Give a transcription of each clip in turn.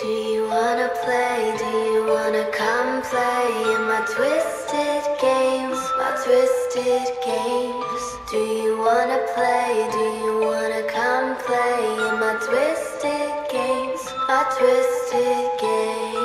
Do you wanna play? Do you wanna come play in my twisted games? My twisted games. Do you wanna play? Do you wanna come play in my twisted games? My twisted games.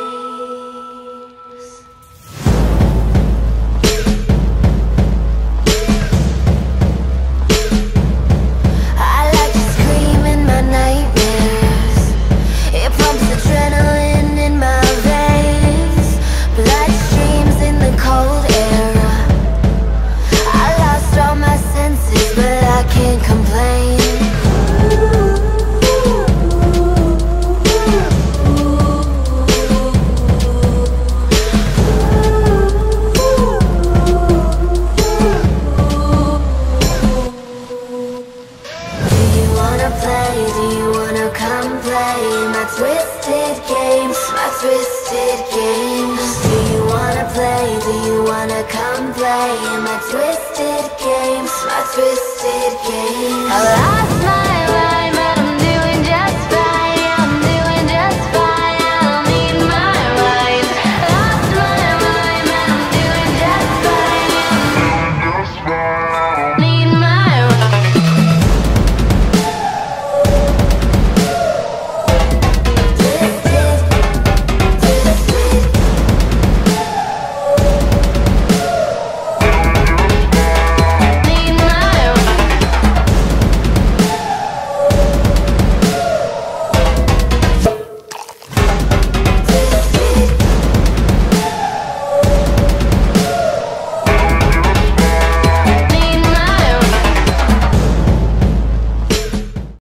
Twisted games? My twisted games. Do you wanna play? Do you wanna come play In my twisted games? My twisted